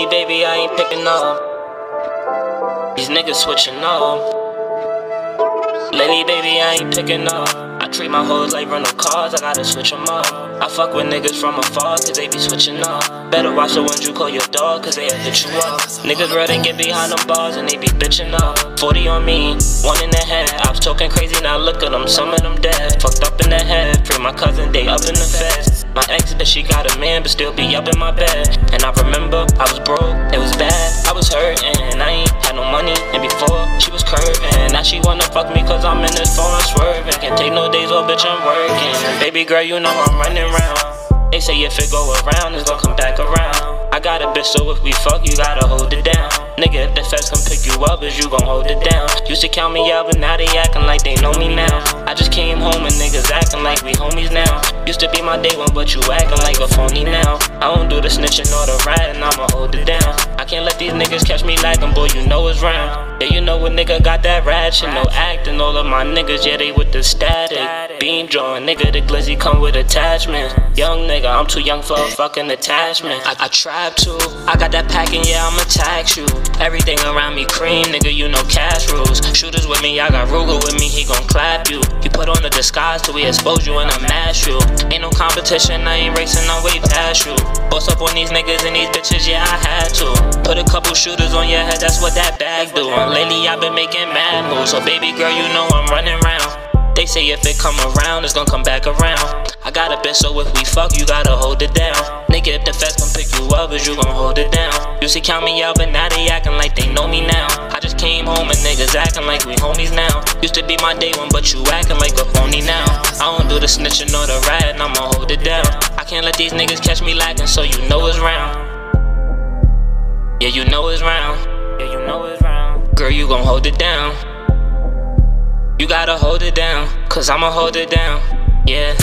Lately, baby, I ain't picking up. These niggas switching up. Lately, baby, I ain't picking up. I treat my hoes like rental cars, I gotta switch them up. I fuck with niggas from afar, cause they be switching up. Better watch the ones you call your dog, cause they'll hit you up. Niggas rather get behind them bars and they be bitching up. 40 on me, one in the head. I was talking crazy, now look at them, some of them dead. Fucked up in the head, free my cousin, they up in the feds. My ex bitch, she got a man, but still be up in my bed. And I remember I was broke, it was bad, I was hurting, and I ain't had no money. And before she was curving, now she wanna fuck me cause I'm in this phone swerving. Can't take no days off, bitch, I'm working. Baby girl, you know I'm running around. They say if it go around, it's gonna come back around. I got a bitch, so if we fuck, you gotta hold it down. Nigga, if the feds come pick you up, is you gon' hold it down? Used to count me out, but now they acting like they know me now. I just came home and niggas acting like we homies now. Used to be my day one, but you acting like a phony now. I don't do the snitching or the ratting, I'ma hold it down. I can't let these niggas catch me lagging, boy, you know it's round. Yeah, you know a nigga got that ratchet, no acting. All of my niggas, yeah, they with the static. Beam drawing, nigga, the glizzy come with attachment. Young nigga, I'm too young for a fucking attachment. I, I tried to, I got that packing, yeah, I'ma tax you. Everything around me cream, nigga, you know cash rules. Shooters with me, I got Ruger with me, disguise till we expose you and unmask you. Ain't no competition, I ain't racing, I'm way past you. Boss up on these niggas and these bitches, yeah, I had to. Put a couple shooters on your head, that's what that bag do. Lately, I've been making mad moves. So, baby girl, you know I'm running around. They say if it come around, it's gonna come back around. I got a bitch, so if we fuck, you gotta hold it down. Nigga, if the feds come pick you up, is you gon' hold it down? Used to count me out, but now they acting like they know me now. I niggas acting like we homies now. Used to be my day one, but you acting like a phony now. I don't do the snitching or the ratting, I'ma hold it down. I can't let these niggas catch me lacking, so you know it's round. Yeah, you know it's round. Yeah, you know it's round. Girl, you gon' hold it down. You gotta hold it down, cause I'ma hold it down. Yeah.